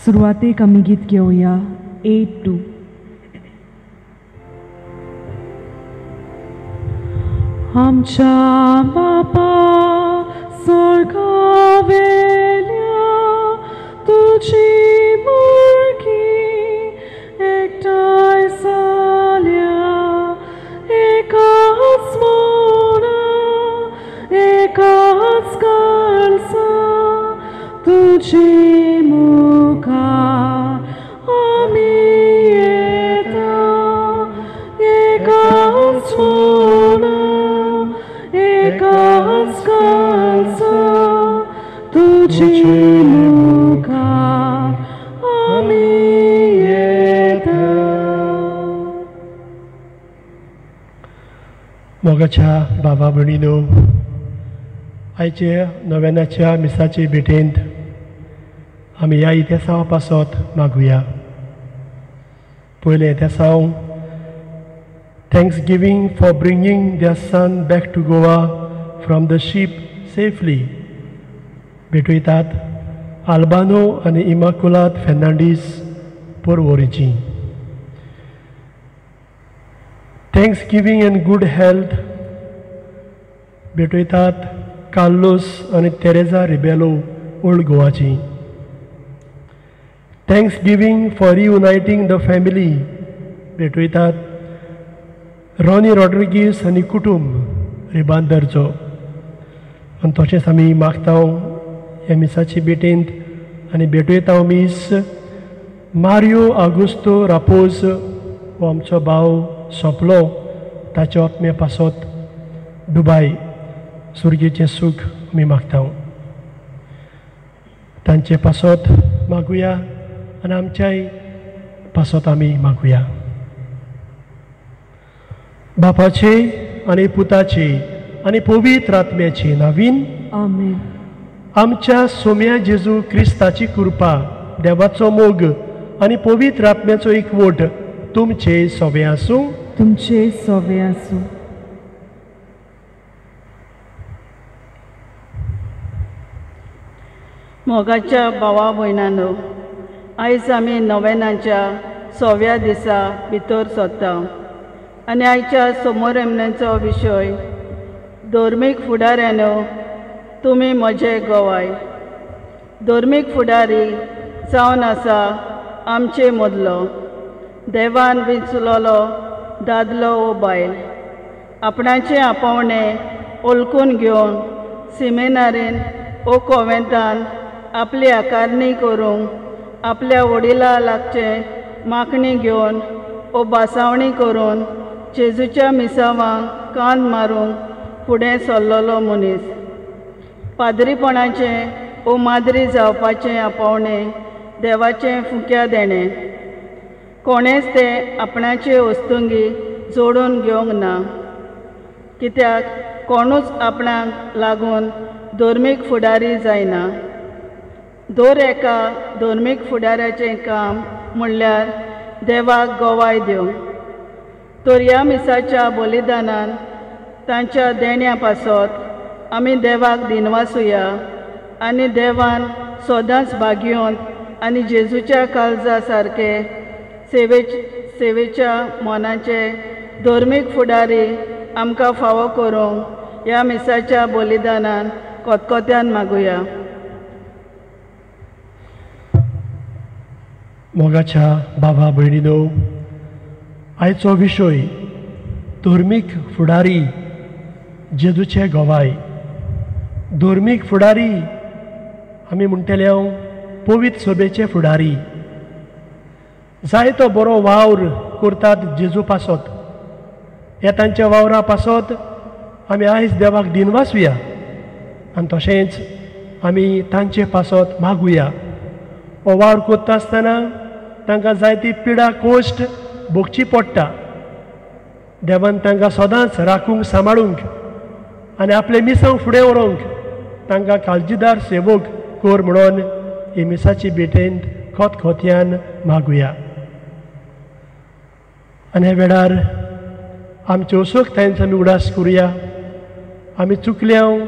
सुरवातेक आमी गीत घेऊया. Eight two. आमच्या बापा स्वर्गावेल्या तुझी मुर्गी एकटाय साल्या एकाच मोना एकाच काळसा तुझी मोगाच्या बाबा भयणीनो आयचे नव्यानाच्या मिसाचे भेटेंत आमी ह्या इतिहासा पासत मागुया. पयले इतिहासांव thanks giving for bringing their son back to Goa from the ship safely भेटयतात Albano आनी Imaculata Fernandes पोरवोरीची thanks giving and good health भेटयतात Carlos आनी Tereza Rebelo old गोवाची. Thanks giving for reuniting the family भेटयतात Ronnie Rodrigues आनी कुटुंब रिबांदरचो. आनी तशेंच आमी मागता ह्या मिसाची भेटेंत आनी भेटयता मीस मारियो आगोस्तो रापोज हो आमचो भाव सोंपलो ताचे आत्मे पासत दुबाय सुर्गेचें सूख आमी मागता तांचे पासत मागुया आनी आमच्याय पासत आमी मागुया. बापाचे आनी पुताचे आनी पवित्र आत्म्याचे नावीन. आमेन. आमच्या सोम्या जेजू क्रिस्ताची कृपा देवाचो मोग आनी पवित्र आत्म्याचो एकवट तुमचे सोबे आसूं? तुमचे सोबे आसूं. मोगाच्या भावा भयणांनो आयज आमी नव्यानाच्या सोव्या दिसा भितर सोदता. आनी आयच्या समोर विशय धर्मीक फुडाऱ्यानो तुमी म्हजे गोवाय धर्मीक फुडारी जावन आसा आमचे मदलो. देवान विचलोलो दादलो वो बायल. आपणाचें आपोवणें ओळखून घेवन सिमेनारीन ओ कोवेंतान आपली आकारणी करूंक आपल्या वडिला लागचे मागणी घेवन ओ बासावणी करून जेजूच्या मिसावांक कान मारूंक फुडें सरलोलो मनीस. पाद्रीपणाचें ओ माद्री जावपाचें आपोवणें देवाचें फुक्या देणें. कोणेच ते आपणाचे वस्तुंगी जोडून घेवंक ना. कित्याक कोणूच आपणाक लागून धर्मीक फुडारी जायना. दर एका धर्मीक फुडाऱ्याचें काम म्हणल्यार देवाक गोवाय दिवंक तर ह्या मिसाच्या बलिदानान तांच्या देण्या पासत आमी देवाक दिनवासुया. आनी देवान सोदांच भागयोन आनी जेजूच्या काळजा सारके सेवे सेवेच्या मोनाचे धर्मीक फुडारी आमकां फावो करूंक ह्या मिसाच्या बलिदानान कोतकोत्यान मागुया. मोगाच्या बाबा भयणीनो आयचो विशय धर्मीक फुडारी जेजूचे गोवाय धोर्मीक फुडारी. आमी म्हणटले हांव पवित सभेचे फुडारी. जायतो बरो वावर करतात जेजू पासत. ह्या तांच्या वावरा पासत आमी आयज देवाक दिनवासुया. आनी तशेंच आमी तांचे पासत मागुया. हो वावर करता आसतना तांकां जायती पिडा कोश्ट भोगची पडटा देवान तांकां सदांच राखूंक सांबाळूंक आनी आपले मिसांव फुडें व्हरूंक. तांकां काळजीदार सेवक कोर म्हणून ही मिसाची भेटेंत खोतखोत्यान मागुया. आनी ह्या वेळार आमचे असोक तांचो आमी उडास करुया. आमी चुकल्यांव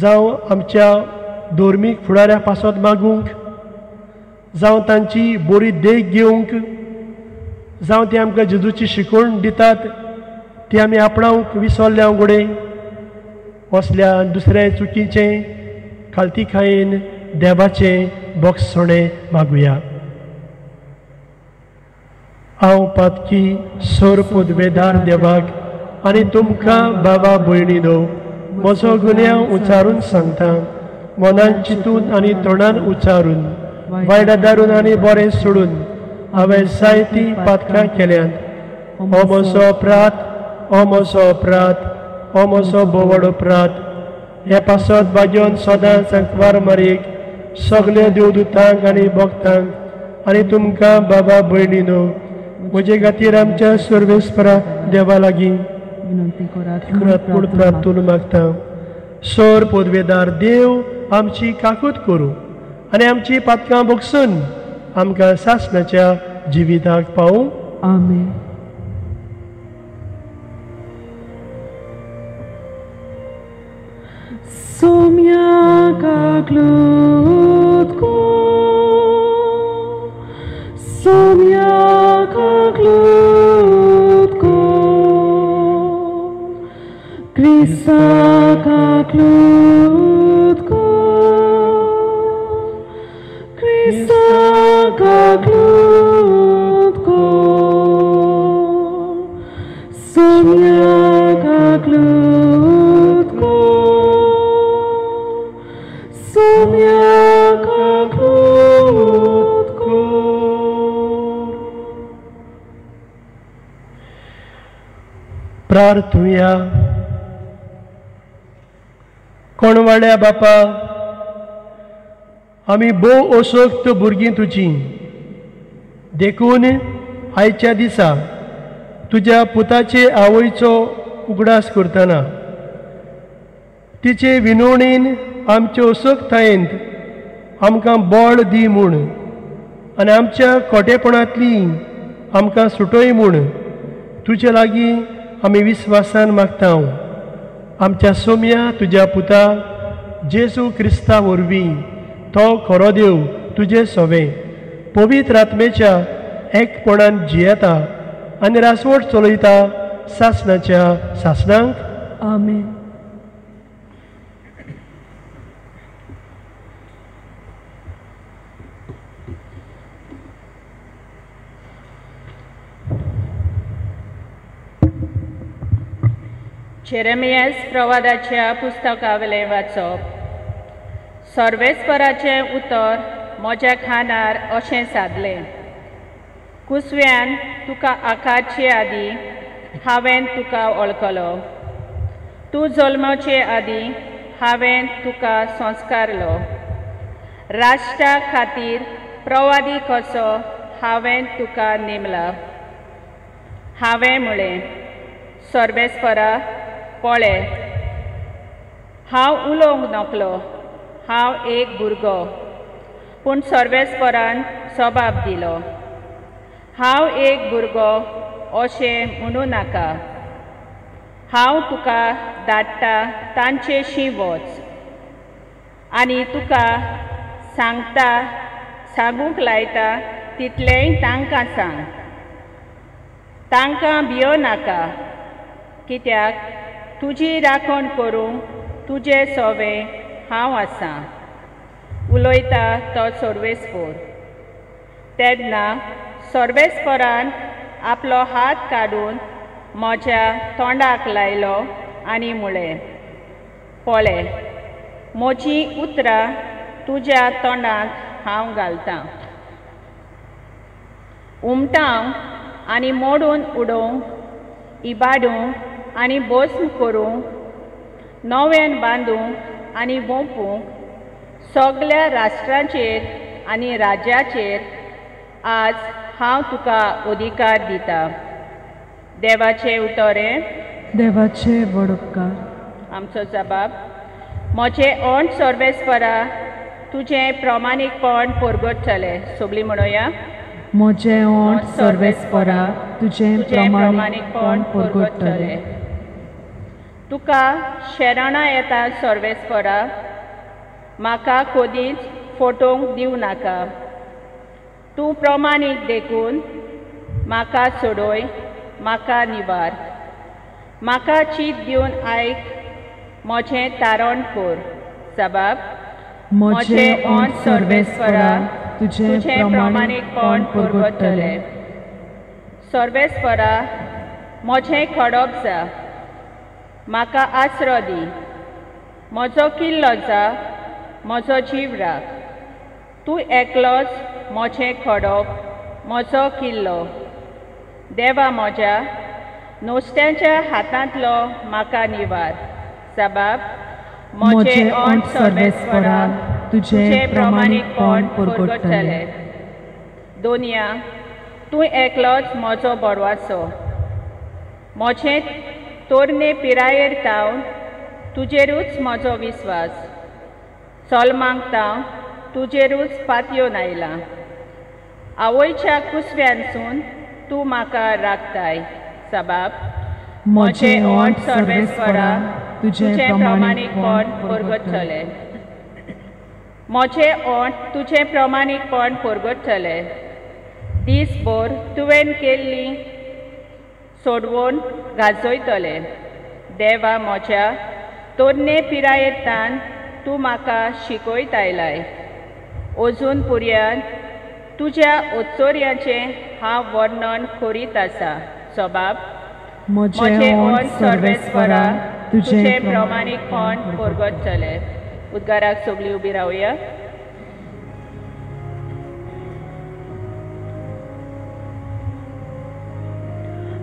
जावं आमच्या धोर्मीक फुडाऱ्या पासत मागूंक जावं तांची बरी देख घेवंक जावं ते आमकां जेजूची शिकवण दितात ती आमी आपणावंक विसरल्या उगडे असल्या दुसऱ्या चुकीचें खालती देवाचे देवाचें मागुया. हांव पातकी सोर पदवेदार देवाक आनी तुमकां बाबा भयणी दो म्हजो गुन्यांव उचारून सांगता. मनान चिंतून आनी तोंडान उचारून वायट दारून आनी बरें सोडून हांवें जायतीं पातकां केल्यांत. हो म्हजो अपराध हो म्हजो अपराध हो म्हजो बोवड अपराध हे पासत बाजोन सदांच अंकवार मारीक सगळे देवदूतांक आनी भक्तांक आनी तुमकां बाबा भयणीनो म्हजे खातीर आमच्या सर्वेस्परा देवा लागीं प्रार्थून मागता सोर पदवेदार देव आमची काकूत करूं आनी आमची पातकां बगसून आमकां सासणाच्या जिविताक पावूं. आमेन. Somia glutko Somia glutko Krista glutko Krista glutko Somia प्रार्थुया कोणवाड्या बापा आमी भोव अशोक्त भुरगीं तुजीं देखून आयच्या दिसा तुज्या पुताचे आवयचो उगडास करतना तिचे विनोणेन आमचे अशोकतायेंत आमकां बळ दी म्हूण आनी आमच्या खोटेपणांतली आमकां सुटय म्हूण तुजे लागीं आमी विस्वासान मागता आमच्या सोम्या तुज्या पुता जेजू क्रिस्ता वरवीं तो खरो देव तुजे सोवे. पवित्र आत्मेच्या एकपणान जियेता आनी रासवट चलयता सासणाच्या सासणांक आमेन. जेरेमियस प्रवादाच्या पुस्तकावलें वाचप सर्वेस्पराचें उतर म्हज्या खानार अशें सादलें कुसव्यान तुका आकारचे आदीं हांवें तुका वळखलो तूं जल्माचे आदीं हांवें तुका संस्कारलो राष्ट्रा खातीर प्रवादी कसो हांवें तुका नेमला हांवें म्हळें सर्वेस्परा पळे। हांव उलोवंक नकलो हांव एक भुरगो। पूण सर्वेस्परान सबाब दिलो। हांव एक भुरगो अशें म्हणू नाका। हांव तुका धाडटा तांचेशी वच आनी तुका सांगता सांगूंक लायता तितलेंय तांकां सांग। तांकां भियो नाका। कित्याक? तुजी राखण करूंक तुजें सोवे हांव आसां. उलयता तो सर्वेस्पोर तेन्ना सर्वेस्परान आपलो हात काडून म्हज्या तोंडाक लायलो आनी म्हळें पळय म्हजीं उतरां तुज्या तोंडाक हांव घालतां. उमटावंक आनी मोडून उडोवंक इबाडूंक आनी भस्म करूंक नव्यान बांदूंक आनी वोंपूंक सगळ्या राष्ट्रांचेर आनी राज्याचेर आज हांव तुका अधिकार दिता. देवाचें उतरें. देवाचे व्हड उपकार. आमचो जबाब म्हजें ओंठ सर्वेस्परा तुजें प्रमाणीकपण परगटतलें सगळीं म्हणुया. म्हजें ओंठ सर्वेस्परा तुजें तुजें प्रमाणीकपण परगटतलें तुका शेराणा येता सर्वेस्परा म्हाका कदींच फोटोंक दिवं नाका. तूं प्रमाणीक देखून म्हाका सोडोय म्हाका निवार. म्हाका चीत दिवन आयक म्हजें तारण कोर. सबाब म्हजें ओंठ सर्वेस्परा तुजें प्रमाणीकपण पुरगटतलें सर्वेस्परा म्हजें खडप जा. म्हाका आसरो दी म्हजो किल्लो जा म्हजो जीव राख तूं एकलोच म्हजें खडप म्हजो किल्लो देवा म्हज्या नुस्त्याच्या हातांतलो म्हाका निवार सबाब म्हजें ओंठ सर्वेस्परा तुजें प्रमाणीकपण पुरगटतलें दोनया तूं एकलोच म्हजो बडवासो म्हजें तोरणे पिरायेर तावन तुजेरूच म्हजो विस्वास सोलमांक ताव तुजेरूच पातयोन आयला आवयच्या कुसव्यांसून तूं म्हाका राखताय सबाब. म्हजें ओंठ सर्वेस्परा तुजें प्रमाणीकपण परगटतलें म्हजें ओंठ तुजें प्रमाणीकपण परगटतलें दीसभर तुवें केल्ली सोडवून गाजयतलें. देवा म्हज्या तोरणे पिरायेंतान तूं म्हाका शिकयत आयलाय अजून पुर्यान तुज्या उत्सोर्याचें हांव वर्णन करीत आसा. सबाब म्हजें ओंठ सर्वेस्परा तुजें प्रमाणीकपण परगटतलें उद्गाराक सगळीं उबी रावया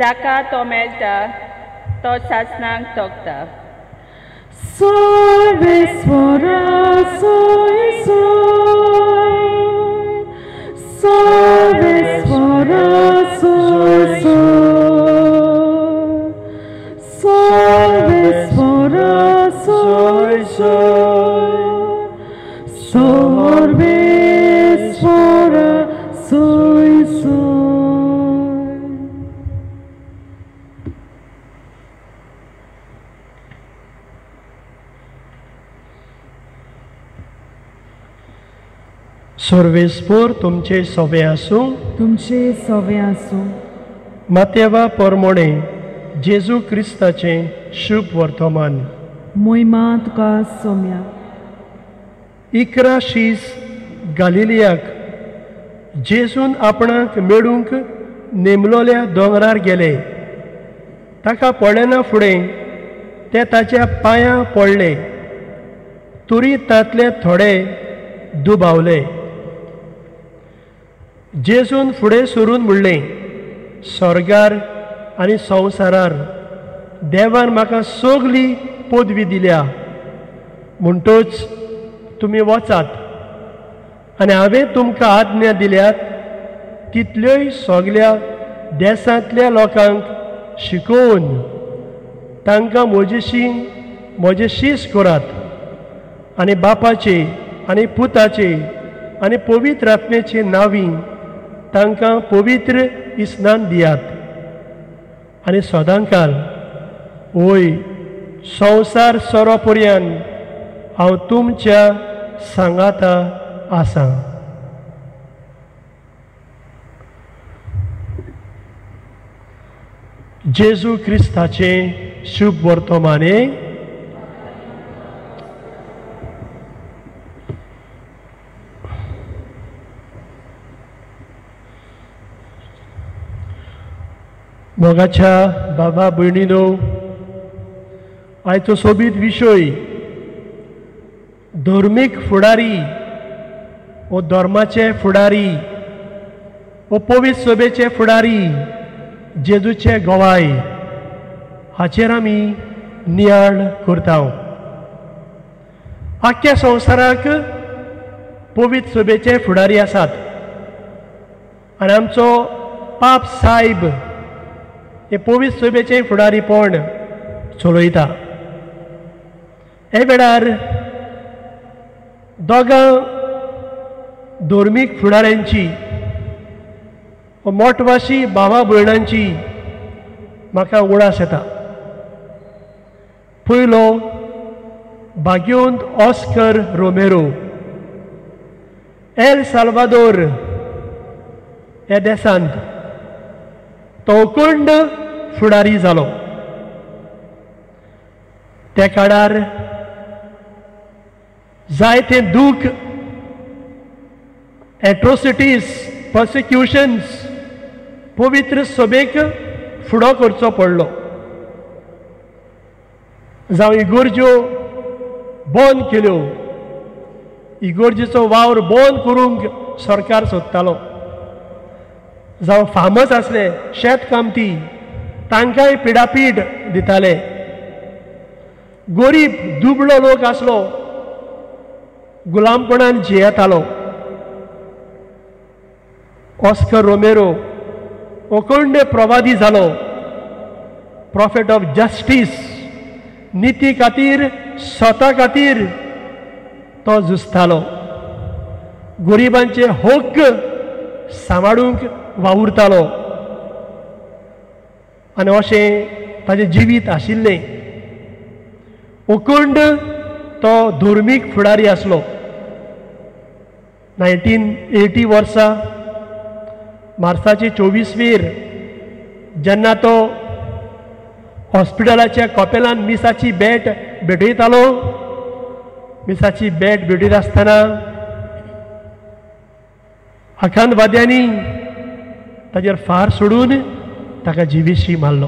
सर्वेस्परा सोय सोय सर्वेस्परा सोय सोय बी सर्वेस्पोर तुमचे सोबे आसूं तुमचे सवे आसूं मातेवा पोरमोणे जेजू क्रिस्ताचें शुभ वर्तमान मोहिमा तुका सोम्या? इकरा शीस गालिलियाक जेजून आपणाक मेळूंक नेमलोल्या दोंगरार गेले. ताका पडना फुडें ते ताच्या पांयां पडले. तुरी तांतले थोडे दुबावले. जेजून फुडें सरून म्हणलें स्वर्गार आनी संवसारार देवान म्हाका सगली पदवी दिल्या. म्हणटूच तुमी वचात. आनी हांवें तुमकां आज्ञा दिल्यात तितल्योय सगल्या देसांतल्या लोकांक शिकोवन तांकां म्हजेशी म्हजे शीस करात. आनी बापाचे आनी पुताचे आनी पवित्र आत्म्याचे नांवी तांकां पवित्र इस्नान दियात. आनी सदांकाल वय संवसार सोरो पर्यंत हांव तुमच्या सांगाता आसां. जेजू क्रिस्ताचें शुभ वर्तमाने मोगाच्या बाबा भयणीनो आयचो सोबीत विशय धर्मीक फुडारी वो धर्माचे फुडारी वो पवीत सभेचे फुडारी जेजूचे गोवाय हाचेर आमी नियाळ करता आख्ख्या संवसाराक पवीत सभेचे फुडारी आसात। आनी आमचो पाप सायब हे पोवीस सुबेचे फुडारीपण चलयता हे वेळार दोगां धर्मीक फुडाऱ्यांची व मोठवाशी भावा भयणांची म्हाका उडास येता. पयलो भाग्योंत ऑस्कर रोमेरो. एल साल्वादोर ह्या देशांत तो फुडारी जालो त्या काळार जायते दूख एट्रोसिटीज प्रोसिक्युशन्स पवित्र सभेक फुडो करचो पडलो. जावं इगोर्ज्यो बंद केल्यो. इगोर्जेचो वावर बंद करूंक सरकार सोदतालो. जावं फार्मर्स आसले शेत कामती तांकांय पिडापीड दिताले. गरीब दुबळो लोक आसलो गुलामपणान जियेतालो ऑस्कर रोमेरो अखंड प्रवादी जालो प्रॉफेट ऑफ जस्टीस निती खातीर स्वता खातीर तो झुजतालो गरिबांचे हक्क सांबाळूंक वावुरतालो. आनी अशें ताजें जिवीत आशिल्लें. उकंड तो धर्मीक फुडारी आसलो. नायन्टीन एटी वर्सा मार्चाचे चोवीसवेर जेन्ना तो हॉस्पिटलाच्या कपेलान मिसाची बॅट भेटयतालो मिसाची बॅट भेटयत आसतना आखांतवाद्यांनी ताजेर फार सोडून ताका जिवीशी मारलो.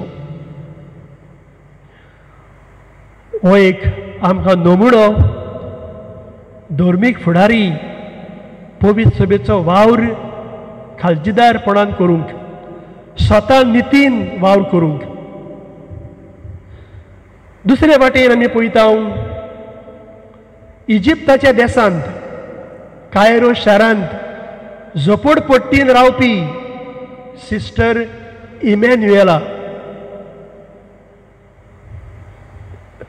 हो एक आमकां नमुनो धर्मीक फुडारी पवित्र सभेचो वावर खालजीदारपणान करूंक स्वता नितीन वावर करूंक. दुसरे वाटेन आमी पळयता इजिप्ताच्या देसांत कायरो शारांत झोपडपट्टीन रावपी सिस्टर इमॅन्युएला.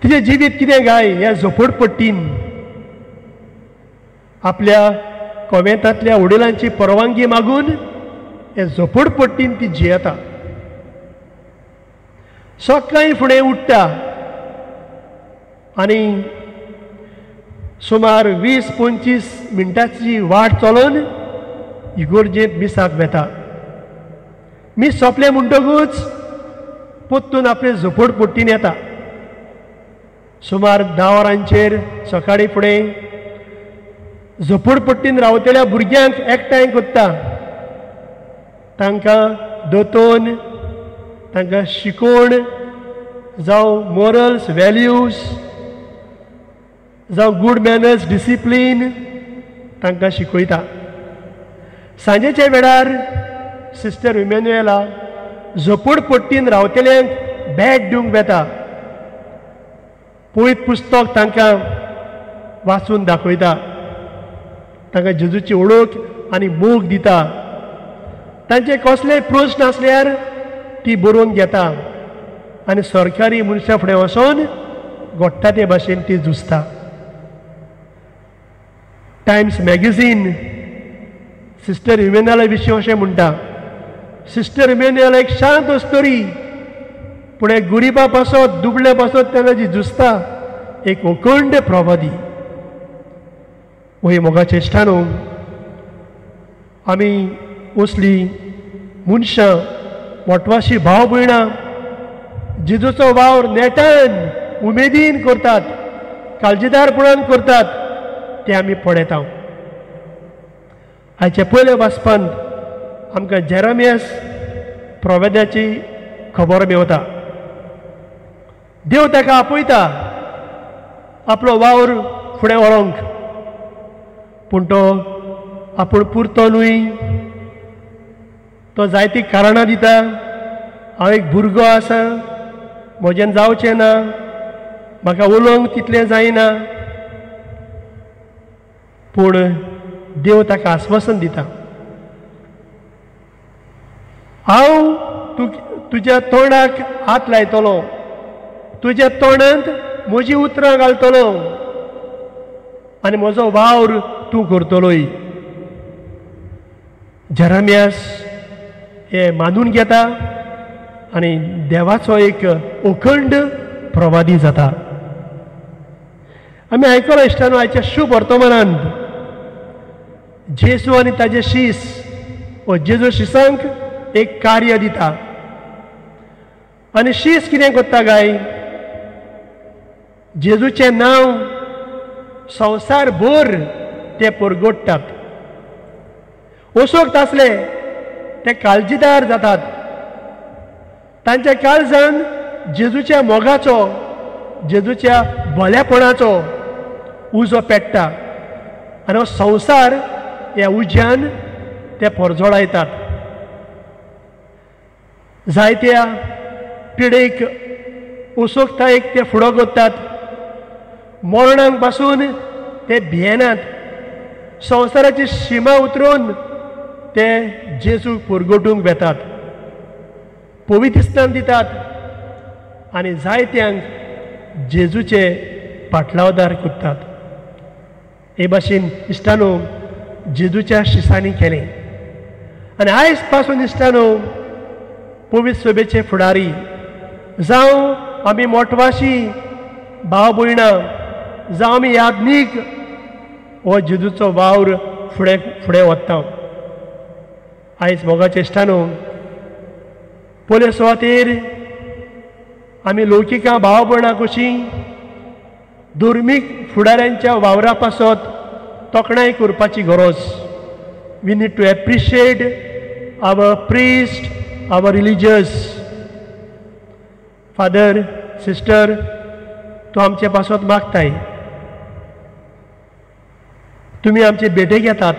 तिचे जिवीत कितें गाय? ह्या झोपडपट्टीन. आपल्या कोवेंतांतल्या वडिलांची परवानगी मागून हे झोपडपट्टीन ती जियेता. सकाळीं फुडें उठटा आनी सुमार वीस पंचवीस मिनटांची वाट चलोवन इगोर्जेंत मिसाक वेता मीस सोंपलें म्हणटकूच पोत्तून आपले झोपडपट्टीन येता सुमार धा वरांचेर सकाळीं फुडें झोपडपट्टीन रावतल्या भुरग्यांक एकठांय कोत्ता तांकां दोतोन तांकां शिकोण जावं मॉरल्स वॅल्यूज जावं गूड मॅनर्स डिसिप्लीन तांकां शिकयता. सांजेच्या वेळार सिस्टर इमेन्युएला झोपडपट्टीन रावतल्यांक बॅट दिवंक वेता पळयत पुस्तक तांकां वाचून दाखयता. तांकां जेजूची ओळख आनी मोग दिता. तांचे कसलेय प्रस्न आसल्यार ती बरोवन घेता. आनी सरकारी मनशां फुडें वचोन घोडटा ते भाशेन ती झुजता. टायम्स मॅगझीन सिस्टर युमेनाला विशीं अशें म्हणटा. सिस्टर इमेन्युएल एक शांत स्टोरी पूण एक गुरिबा पासत दुबळे पासत तेन्ना जी झुजता एक ओकंड प्रवादी वही मोगाचे इश्टानो आमी उसली मनशां मोटवाशी भाव भयणां जिजूचो वावर नेटान उमेदीन करतात काळजीदारपणान करतात ते आमी पळयता हाचे पयले वाचपांत आमकां जेरामियास प्रोवेदाची खबर मेवता. देव ताका आपयता आपलो वावर फुडें व्हरोंक. पूण तो आपूण पुरतो न्हय. तो जायतीं कारणां दिता. हांव एक भुरगो आसा म्हज्यान जावचें ना म्हाका उलोवंक तितलें जायना. पूण देव ताका आस्वासन दिता. हांव तु तुज्या तोंडाक हात लायतलो. तुज्या तोंडांत म्हजी उतरां घालतलो. आनी म्हजो वावर तूं करतलोय. झरम्यास हे मानून घेता आनी देवाचो एक अखंड प्रवादी जाता. आमी आयकलो इश्टानो आयच्या शुभ वर्तमानांत. जेजू आनी ताजे शीस व जेजू शिसांक एक कार्य दिता। आनी शीस कितें कोत्ता गाय जेजूचें नांव संवसारभर ते परगोडटात वसोक आसले ते काळजीदार जातात। तांच्या काळजान जेजूच्या मोगाचो जेजूच्या भलेपणाचो उजो पेट्टा आनी हो संवसार ह्या उज्यान ते परजोडायतात। जायत्या पिडेक उसोकतायेक ते फुडो करतात. मरणांकपासून ते भियेनात. संवसाराची शिमा उतरून ते जेजूक पुरगोटूंक वेतात पवित्रस्तान दितात आनी जायत्यांक जेजूचे पाटलावदार करतात. हे भाशेन इश्टानो जेजूच्या शिसांनी केलें. आनी आयजपासून इश्टानो पोवीस सभेचे फुडारी. जावं आमी मोटवाशी भाव भयणां जावं आमी याज्ञीक. हो जिजूचो वावर फुडें फुडें वता आयज मोगाचे इश्टानो पयले सुवातेर आमी लौकिकां भाव भयणां कशीं. धर्मीक फुडाऱ्यांच्या वावरा पासत तोखणाय करपाची गरज. We need to appreciate our priest our religious father sister तो आमचे पासत मागताय. तुमी आमचे भेटे घेतात.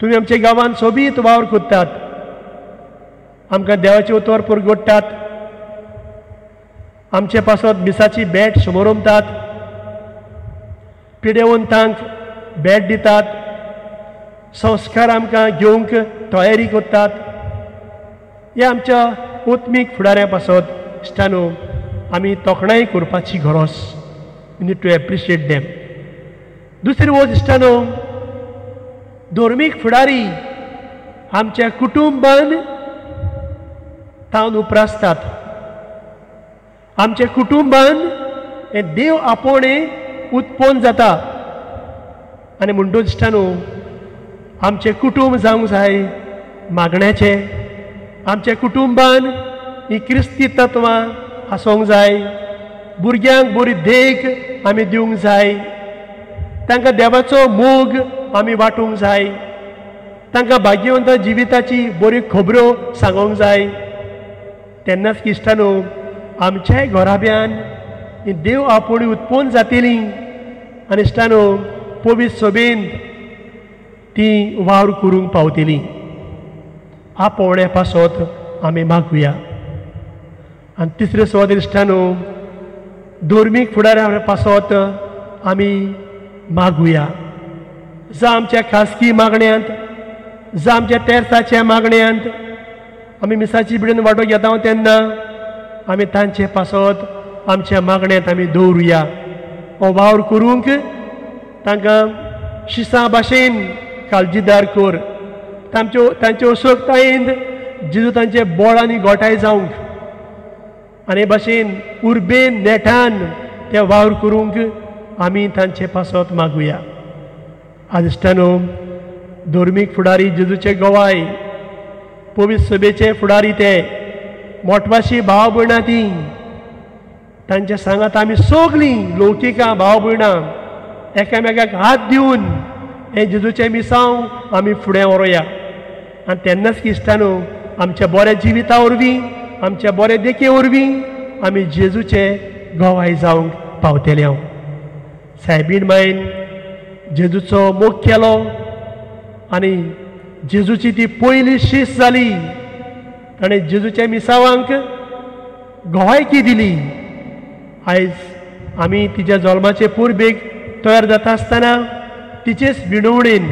तुमी आमच्या गांवांत सोबीत वावर कोत्तात आमकां देवाचे उतर पुरगोडटात आमचे पासत मिसाची बॅट समोरमतात पिडेवंतांक बॅट दितात. संस्कार आमकां घेवंक तयारी कोत्तात हे आमच्या ओत्मीक फुडाऱ्या पासत इश्टानो आमी तोखणाय करपाची गरज. You need to appreciate them दुसरी वोज इश्टानो धर्मीक फुडारी आमच्या कुटुंबान तावन उप्रासतात. आमच्या कुटुंबान हे देव आपोणे उत्पन्न जाता. आनी म्हणटूच इश्टानो आमचें कुटूंब जावंक जाय मागण्याचें आमच्या कुटुंबान ही क्रिस्ती तत्वां आसूंक जाय. भुरग्यांक बरी देख आमी दिवंक जाय. तांकां देवाचो मोग आमी वांटूंक जाय. तांकां भाग्यवंत जिविताची बऱ्यो खबरो सांगोंक जाय. तेन्नाच इश्टानो आमच्याय घोराब्यान ही देव आपोळी उत्पन्न जातली. आनी इश्टानो पवित्र सोबेन ती वावर करूंक पावतली. आपोवण्या पासत आमी मागुया आनी तिसरे सुवात इश्टानो धर्मीक फुडाऱ्या पासत आमी मागुया जावं आमच्या खासगी मागण्यांत जावं आमच्या तेर्साच्या मागण्यांत आमी मिसाची बिडून वांटो घेता तेन्ना आमी तांचे पासत आमच्या मागण्यांत आमी दवरुया हो वावर करूंक तांकां शिसा भाशेन काळजीदार कर तांच्यो तांच्यो असोगतायेंत जिजू तांचे बोळ आनी गोठाय जावंक. आनी भाशेन उर्बेन नेटान ते वावर करूंक आमी तांचे पासत मागुया. आज इश्टानो धर्मीक फुडारी जेजूचे गोवाय पवित्र सभेचे फुडारी ते मोटवाशी भाव भयणां ती तांच्या सांगात आमी सगलीं लौकिकां भाव भयणां एकामेकाक हात दिवन हे जेजूचे मिसांव आमी फुडें व्हरोया. आनी तेन्नाच इश्टानो आमच्या बऱ्या जिविता वरवीं आमच्या बऱ्या देखे वरवीं आमी जेजूचे गवाय जावंक पावतले हांव सायबीण मायन जेजूचो मोग केलो आनी जेजूची ती पयली शीस जाली ताणें जेजूच्या मिसावांक गवायकी दिली? आयज आमी तिच्या जल्माचे पुर्बेक तयार जाता आसतना तिचेच विणवणेन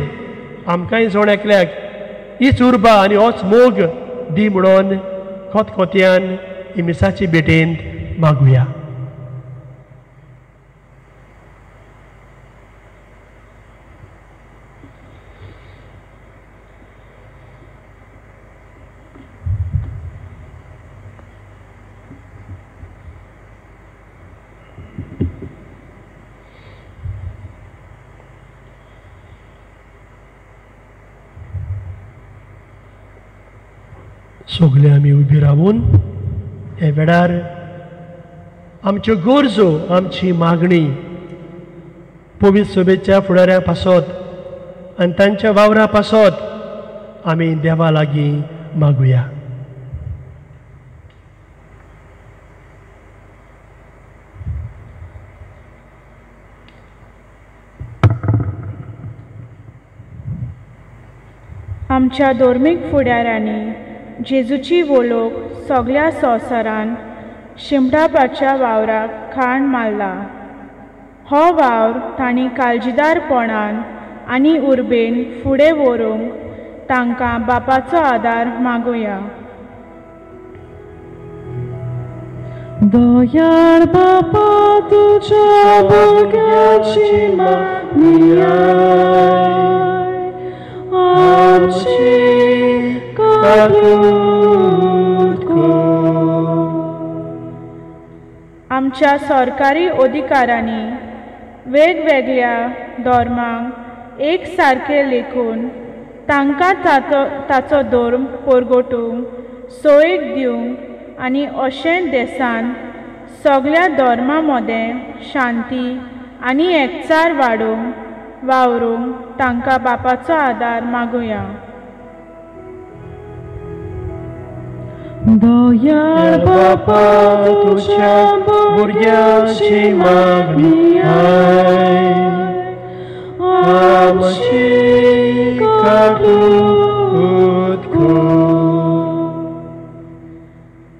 आमकांय जोण एकल्याक हीच उर्बा आनी होच मोग दी म्हणून खोतखोत्यान ही मिसाची भेटेंत मागुया सगळे आमी उबी रावून हे वेळार आमच्यो गरजो आमची मागणी पवित्र सभेच्या फुडाऱ्या पासत आनी तांच्या वावरा पासत आमी देवा लागीं मागुया. आमच्या धोर्मीक फुडाऱ्यांनी जेजूची वोलोक सगळ्या संवसारान शिमडापाच्या वावराक खाण मारला. हो वावर तांणी काळजीदारपणान आनी उर्बेन फुडें व्हरूंक तांकां बापाचो आदार मागुया. दयाळ बापा तुझ्या भुरग्याची मागणी आमची आमच्या सरकारी अधिकाऱ्यांनी वेगवेगळ्या धर्मांक एक सारके लेखून तांकां ताचो ताचो धर्म परगटूंक सोयेक दिवंक आनी अशें देसान सगळ्या धर्मां मदें शांती आनी एकचार वाडोवंक वावरूंक तांकां बापाचो आदार मागुया. दयाळ बापा तुझ्या भुरग्याची मागणी. आमची.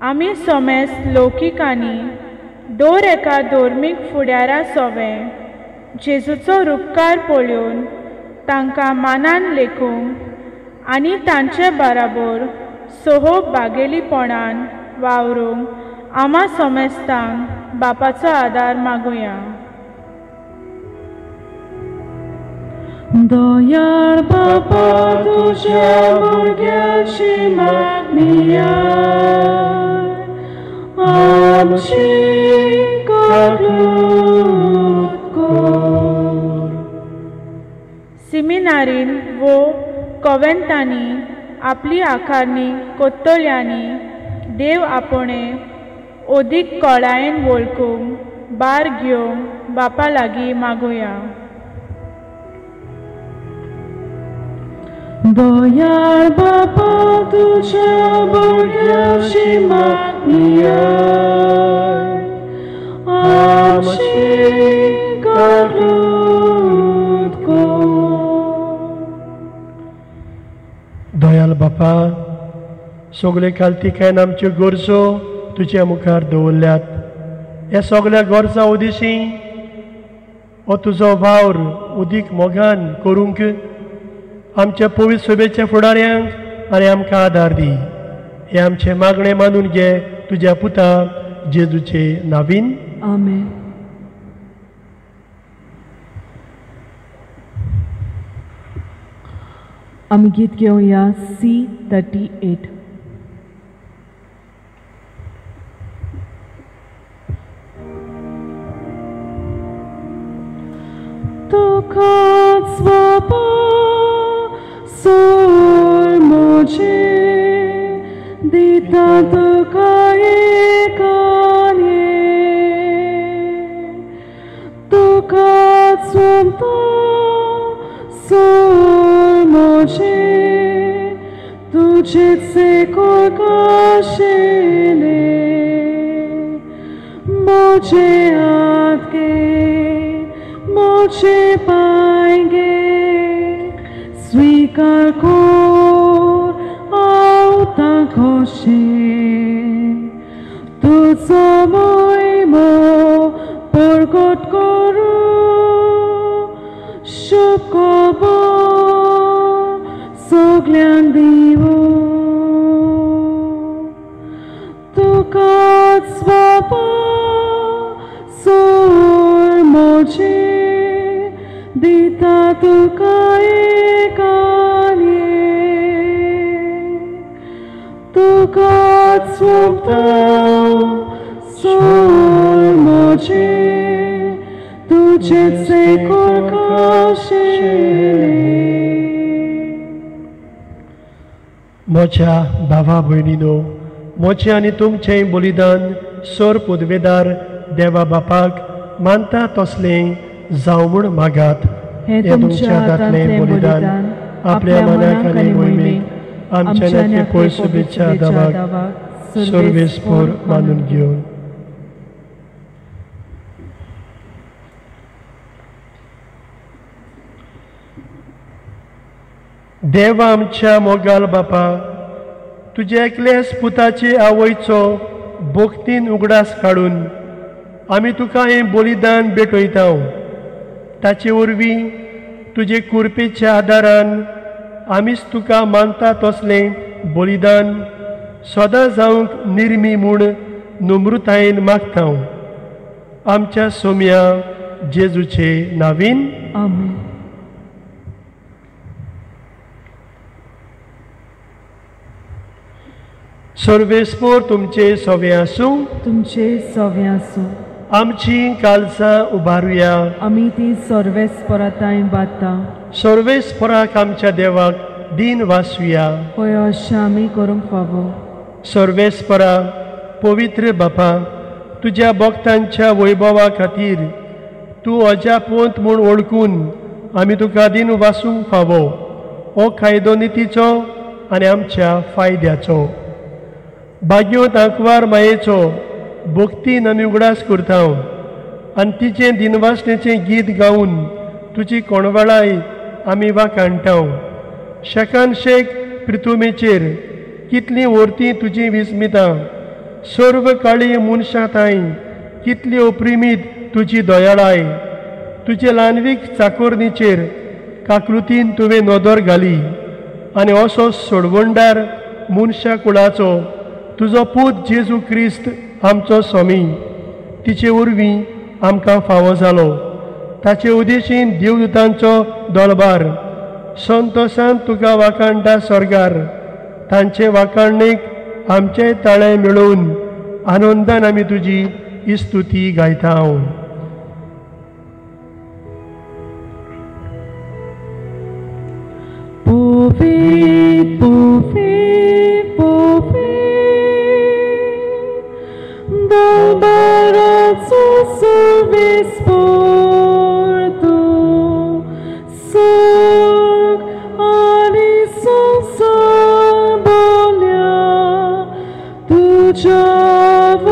आमी समेज लौकिकांनी दर एका धोर्मीक फुडाऱ्या सोवे जेजूचो उपकार पळोवन तांकां मानान लेखूंक आनी तांचे बराबर सोहो बागेलीपणान वावरूंक आमा समेस्तांक बापाचो आदार मागुया दयाळ बापा तुझ्या भुरग्याची मागणी आय. आमची. सिमिनारीन वो कॉवेंटांनी आपली आकारणी कोत्तोल्यांनी देव आपणे ओदीक कोळायेन वळखूंक बार घेवंक बापा लागीं मागुया दयाळ बापा तुझ्या भुरग्याची मागणी आय. आमची काकूट दयाल बापा सगळे कालतिकायन आमच्यो गरजो तुज्या मुखार दवरल्यात ह्या सगळ्या गरजा उदिशी हो तुजो वावर उदीक मोगान करूंक आमच्या पवित्र सभेच्या फुडाऱ्यांक आनी आमकां आदार दी हे आमचे मागणे मानून घे तुज्या पुता जेजूचे नावीन आमेन आम्ही गीत घेवया सी थर्टी एट. तुकाच स्वपा सोल मोजे दिता तुका एकाने तुकाच स्वंता सोल मोजे तुझेचे कोकाशेले मोजे आगे मोजे पाएंगे स्वीकार कोर मोच्या भावा भयणीनो मोचे आनी तुमचें बलिदान सोर पुदवेदार देवा बापाक मानता तसलें जावं म्हूण मागात. हे तुमच्या हातांतलें बलिदान आपल्या मनाक आनी मोहिमेक आमच्या नेत्याक शुभेच्छा दावाक सर्वेस्पोर मानून घेवन देवा आमच्या मोगाल बापा तुजे एकल्याच पुताचे आवयचो भोगतीन उगडास काडून आमी तुका हें बलिदान भेटयता ताचे वरवीं तुजे कुरपेच्या आदारान आमीच तुका मानता तसलें बलिदान सदां जावंक निर्मी म्हूण नम्रतायेन मागता आमच्या सोम्या जेजूचे नावीन. आमी सर्वेस्पोर तुमचे सवे आसूं तुमचे सवे आसूं आमची कालसां उबारुया आमी ती सर्वेस परताय बाता सर्वेस्पराक आमच्या देवाक दिन वासुया पळय अशें आमी करूंक फावो सर्वेस्परा पवित्र बापा तुज्या भक्तांच्या वैभवा खातीर तूं अजापोंत म्हूण ओळखून आमी तुका दिन वासूंक फावो हो कायदो नितीचो आनी आमच्या फायद्याचो. भाग्यो अकवार मायेचो भक्तीन आमी उगडास करता आनी तिचें दिनवासणेचें गीत गावन तुजी कोणवळाय आमी वाकाणटा शेकान शेक प्रितुमेचेर कितलीं वर्तीं तुजीं विस्मितां. सर्व काळी मनशां कितली ओप्रिमीत तुजी दयाळाय. तुजे ल्हानवीक चाकोरणीचेर काकृतीन तुवें नदर घाली. आनी असो सोडवंडार मनशा कुळाचो तुजो पूत जेजू क्रिस्त आमचो स्वामी. तिचे वरवीं आमकां फावो जालो. ताचे उदेशीन देवदूतांचो दोलबार संतोशान तुका वाकाणटा स्वर्गार. तांचे वाकाणणेक आमचे ताळे मेळोवन आनंदान आमी तुजी इस्तुती गायता हांव Pouvez, पुफी. Jehovah.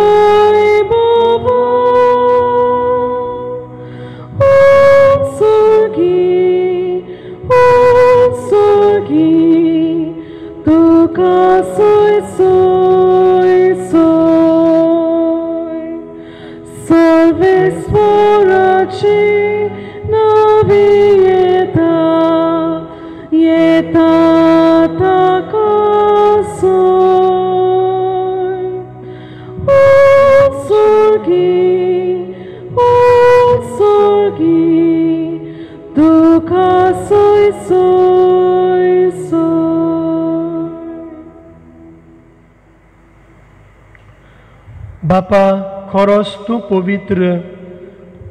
बापा खरोच तूं पवित्र.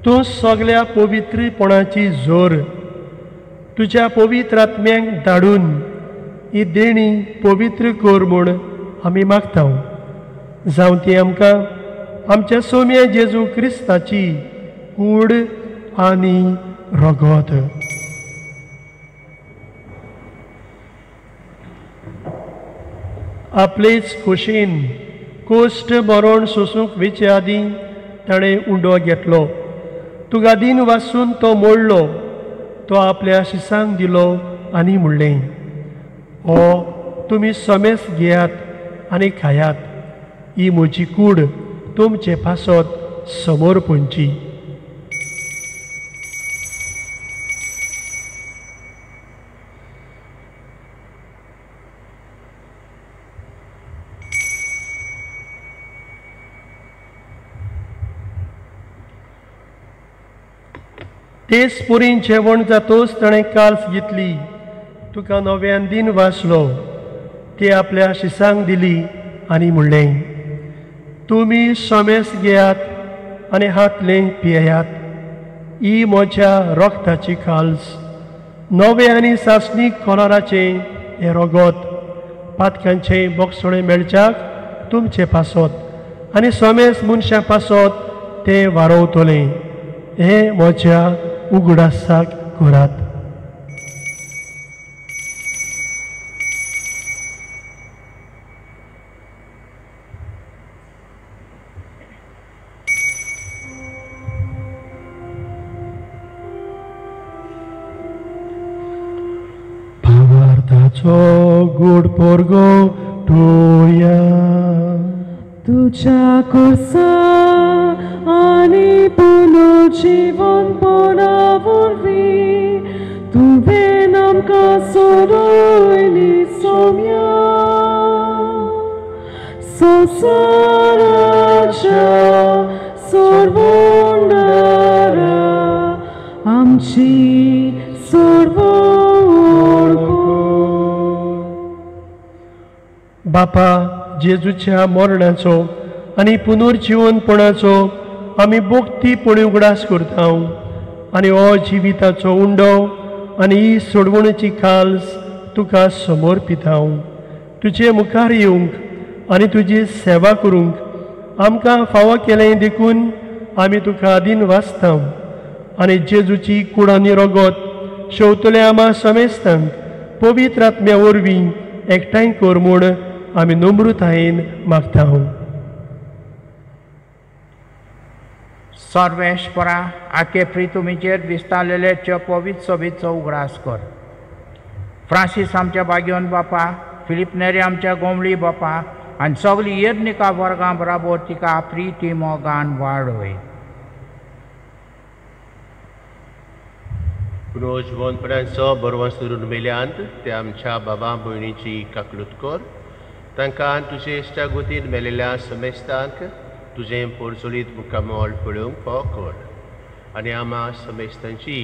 तूं सगळ्या पवित्रपणाची जोर. तुज्या पवित्र आत्म्यांक धाडून ही देणी पवित्र कर म्हूण आमी मागता जावं ती आमकां आमच्या सोम्या जेजू क्रिस्ताची कूड आनी रगत. आपलेच खोशेन कोश्ट मरण सोसूंक वेचे आदीं ताणें उंडो घेतलो. तुका दिन वाचून तो मोडलो. तो आपल्या शिसांक दिलो आनी म्हणलें हो तुमी समेस घेयात आनी खायात. ही म्हजी कूड तुमचे पासत समोर पंची तेच पुरीन जेवण जातोच ताणें काल्स घेतली. तुका नव्यान दिन वाचलो ती आपल्या शिसांक दिली आनी म्हणलें तुमी सोमेस घेयात आनी हातलें पियेयात. ही म्हज्या रक्ताची काल्स नवे आनी सासणीक कॉलराचे हें रोगोत. पातक्यांचें बोगसोळे मेळच्याक तुमचें पासत. आनी सोमेस मनशां पासत तें वारोवतलें. हें म्हज्या उघडासा करात भावार्थाचो गोड पोरगो टोया तुझ्या कुर्सा आणि पुनर्जीवनपणा वरवीं तुवें आमकां सोडयली सोम्या संसाराच्या सोडवणारा आमची सोडवण बापा जेजूच्या मरणाचो आनी पुनर्जिवनपणाचो आमी बोगतीपणी उगडास करता आनी हो जिविताचो उंडो आनी ही सोडवणेची खाल्स तुका समोर पिता तुजे मुखार येवंक आनी तुजी सेवा करूंक आमकां फावो केलें देखून आमी तुका आदीन वाचता आनी जेजूची कुडांनी रगत शेवतले आमा समेस्तांक पवित्र आत्म्या वरवीं एकठांय कर म्हूण आमी नम्रतायेन मागता सर्वेश्वरा आखे प्रितुमीचेर च पवित्र सोबीचो उगडास कर फ्रांसीस आमच्या बागेवन बापा फिलिप नेरे आमच्या गोमळी बापा आनी सगळीं येरनिका वर्गां बराबर तिका प्रिती मोगान वाडय पुनर्जीवनपणांचो बरोवंस धरून मेल्यांत ते आमच्या बाबा भयणीची काकलूत कर। तांकां तुजे इश्टागुतीन मेलेल्या समेस्तांक तुजें पोरचोलीत मुकामोल पळोवंक फोव कर आनी आमा समेस्तांची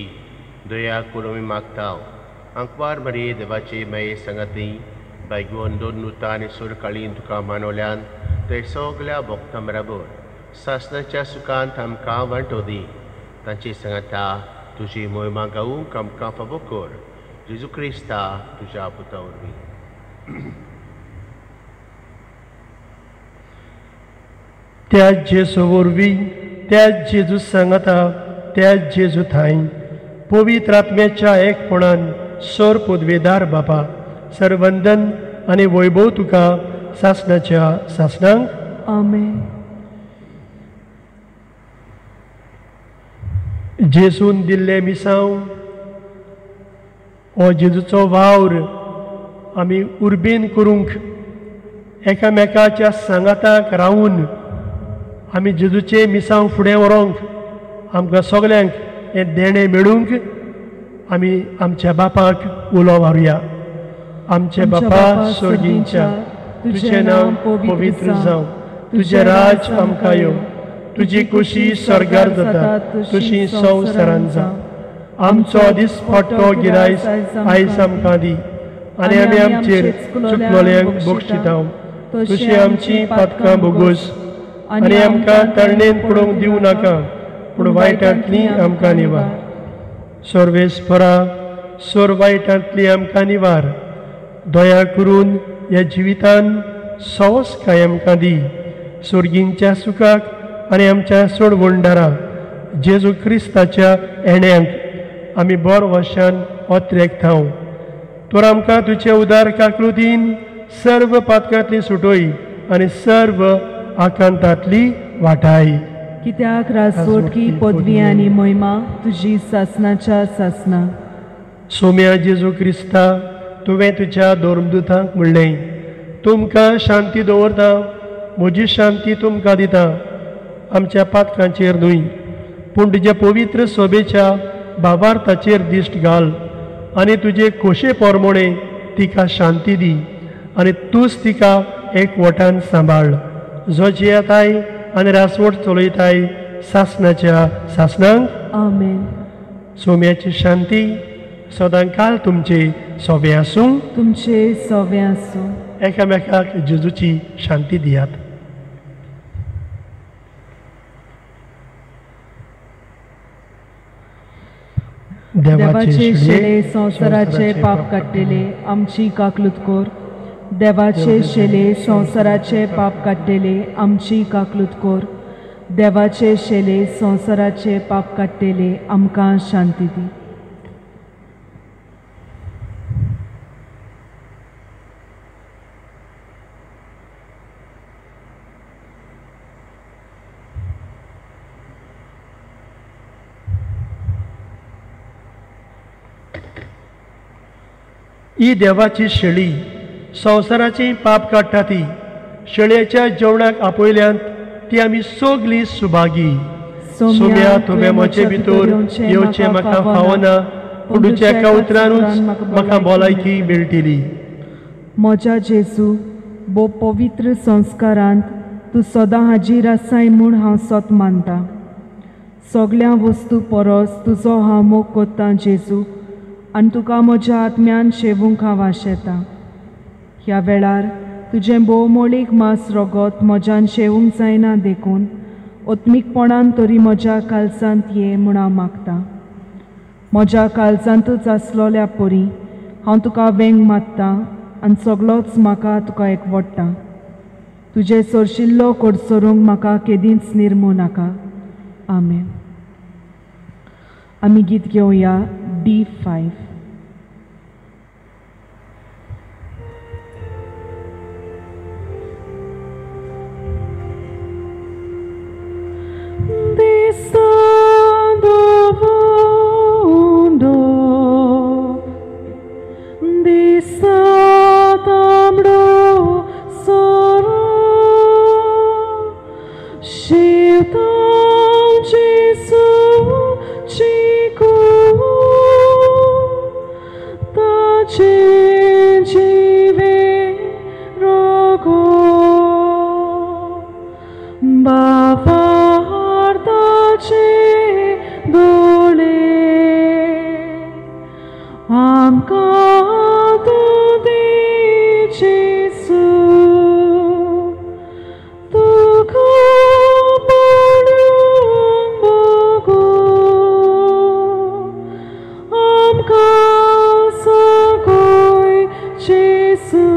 दया करूंक मागता अंकवार मरे देवाची माये सांगाती बायगोन दोन नुता आनी सोर काळीन तुका मानवल्यान ते सगल्या भोगतां बराबर सासणाच्या सुखांत आमकां वांटो दी तांची सांगाता तुजी मोहिमा गावूंक आमकां फावो कर जेजू क्रिस्ता तुज्या पुता वरवीं त्या जेजू वरवीं त्या जेजू सांगता त्या जेजू थंय पवित्र आत्म्याच्या एकपणान सर पदवेदार बापा सरवंदन आनी वैभव तुका सासणाच्या सासणांक आमेन. जेजून दिल्ले मिसांव. हो जेजूचो वावर आमी उर्बेन करूंक एकामेकाच्या सांगाताक रावून आमी जेजूचे मिसांव फुडें व्हरोंक आमकां सगल्यांक हे देणें मेळूंक आमी आमच्या बापाक उलो मारुया आमचे बापा स्वर्गींच्या तुजें नांव पवित्र जावं. तुजें राज आमकां येवं. तुजी कुशी स्वर्गार जाता. तशी संवसारान जावं आमचो दिसपट्टो गिरायस आयज आमकां दी. आनी आमी आमचेर चुकलोल्यांक बक्षिता तशी आमची पातकां बोगूस. आनी आमकां तरणेन पडोवंक दिवं नाका. पूण वायटांतली आमकां निवार. सर्वेस्परा सोर वायटांतली आमकां निवार. दया करून ह्या जिवितान सवस काय आमकां दी? सुर्गींच्या सुखाक आनी आमच्या सोडवंडारा जेजू क्रिस्ताच्या येण्याक आमी बोर वर्षान ओत्रेक थाव तर आमकां तुचे उदार काकृतीन सर्व पातकांतली सुटोय आनी सर्व आकांतांतली वाटाय कित्याक रासोटकी पदवी आनी मोहिमा तुजी सासनाच्या सासना. सोम्या जेजू क्रिस्ता तुवें तुज्या दोरमदुतांक म्हणलें तुमकां शांती दवरता म्हजी शांती तुमकां दिता आमच्या पातकांचेर न्हय. पूण तुज्या पवित्र सोबेच्या भावार्थाचेर दिश्ट घाल आनी तुजे खोशे पोरमोणे तिका शांती दी आनी तूंच तिका एक वटान सांबाळ. जो जियेताय आनी रासवट चलयताय सासनाच्या सासनांक आमेन सोम्याची शांती सदांकाल तुमचे सोबे आसूं तुमचे सवे आसूं एकामेकाक जेजूची शांती दियात देवाचे शेळे संवसाराचे पाप काडटेले आमची काकलूत कोर देवाचे शेले संवसाराचे पाप काडटेले आमची काकलूत कोर. देवाचे शेले संवसाराचे पाप काडटेले आमकां शांती दी. ही देवाची शेळी संवसाराची पाप काडटा ती शेळयेच्या जेवणाक आपयल्यांत ती आमी सगली सुभागी. सोम्या तुवें म्हजे भितर येवचें म्हाका फावना. पूण तुज्या एका उतरानूच म्हाका भलायकी मेळटली. म्हज्या जेजू बो पवित्र संस्कारांत तूं सदां हाजीर आसाय म्हूण हांव सत मानतां. सगळ्या वस्तू परस तुजो हांव मोग कोत्तां जेजू आनी तुका म्हज्या आत्म्यान शेवूंक हांव आशेतां. ह्या वेळार तुजें भोवमोळीक मास रगत म्हज्यान शेवूंक जायना देखून ओत्मीकपणान तरी म्हज्या कालसांत ये म्हूण हांव मागतां. म्हज्या काळजांतूच आसलोल्या परी हांव तुका वेंग मागतां आनी सगळोच म्हाका तुका एकवडटा तुजे सरशिल्लो कोडसरूंक म्हाका केदींच निर्मू नाका. आमेन. आमी गीत घेवया डी फायव です。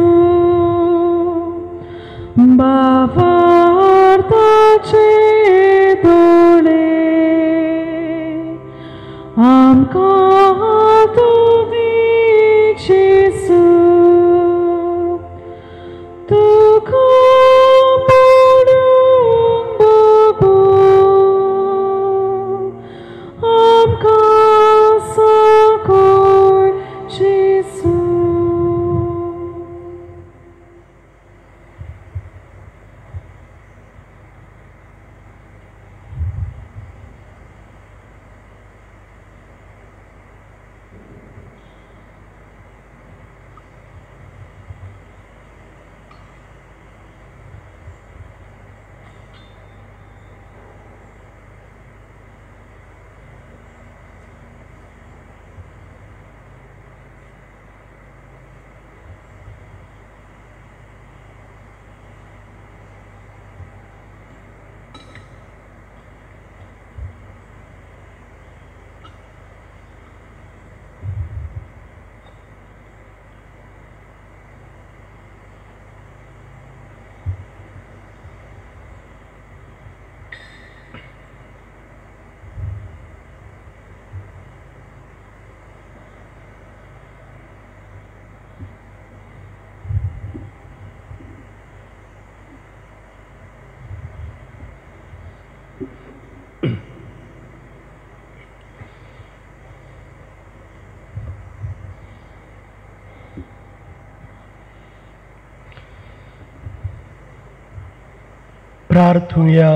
प्रार्थुया.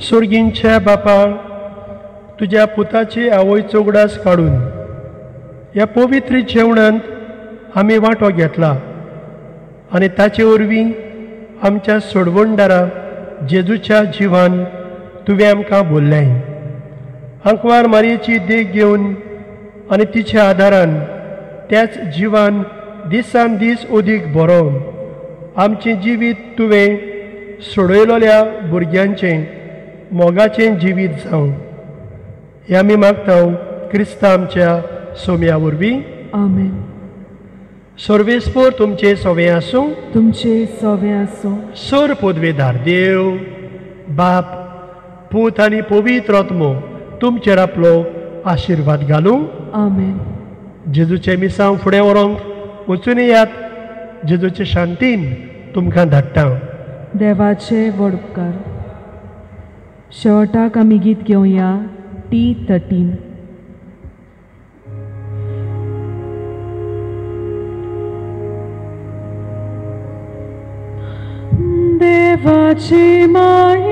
सुर्गींच्या बापा तुज्या पुताची आवय चोगडास काढून ह्या पवित्र जेवणांत आमी वांटो घेतला आनी ताचे वरवीं आमच्या सोडवणदारा जेजूच्या जिवान तुवें आमकां बोल्लें. अंकवार मारयेची देख घेवन आनी तिच्या आदारान त्याच जिवान दिसान दीस ओदीक बरोवन आमचें जिवीत तुवें सोडयलोल्या भुरग्यांचें मोगाचें जिवीत जावं. हें आमी मागता क्रिस्ता आमच्या सोम्या वरवीं. आमेन. सर्वेस्पोर तुमचे सोवे आसूं. तुमचे सोवे आसूं. सोर पदवेदार देव बाप पूत आनी पवित्र आत्मो तुमचेर आपलो आशिर्वाद घालूं. आमेन. जेजूचे मिसांव फुडें व्हरूंक वचून येयात. जेजूचे शांतीन तुमकां धाडटा देवाचे वडपकार. शेवटाक आमी गीत घेवया टी थर्टीन. देवाची माई